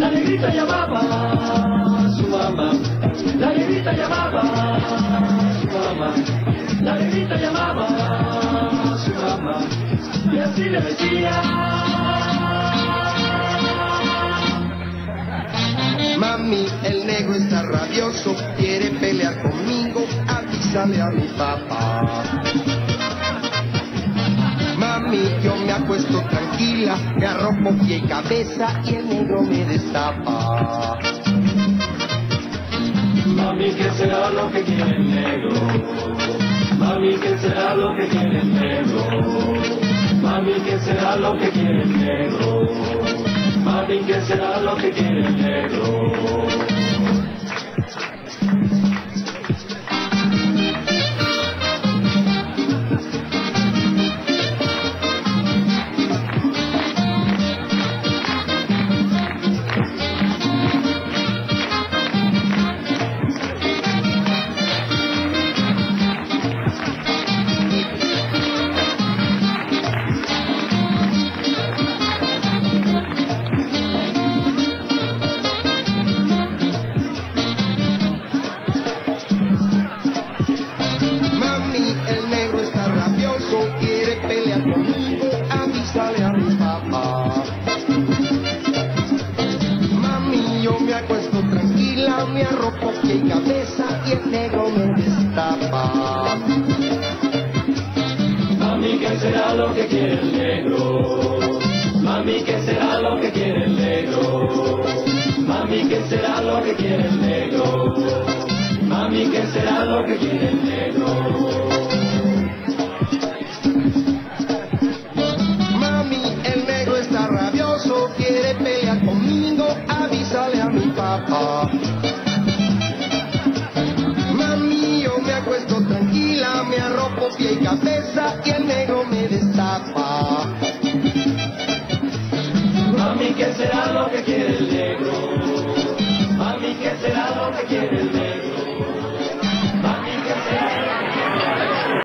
La negrita llamaba su mamá, la negrita llamaba su mamá, la negrita llamaba y así le decía. Mami, el negro está rabioso, quiere pelear conmigo, avísale a mi papá. Mami, yo me acuesto tranquila, me arropo pie y cabeza y el negro me destapa. Mami, ¿qué será lo que quiere el negro? Mami, ¿qué será lo que quiere el negro? Mami, ¿qué será lo que quiere el negro? Mami, ¿qué será lo que quiere el negro? Quiere pelear conmigo, avísale a mi papá. Mami, yo me acuesto tranquila, me arropo y cabeza y el negro me destapa. Mami, ¿qué será lo que quiere el negro? Mami, ¿qué será lo que quiere el negro? Mami, ¿qué será lo que quiere el negro? Mami, ¿qué será lo que quiere el negro? Mami, yo me acuesto tranquila, me arropo pie y cabeza y el negro me destapa. Mami, ¿qué será lo que quiere el negro? Mami, ¿qué será lo que quiere el negro?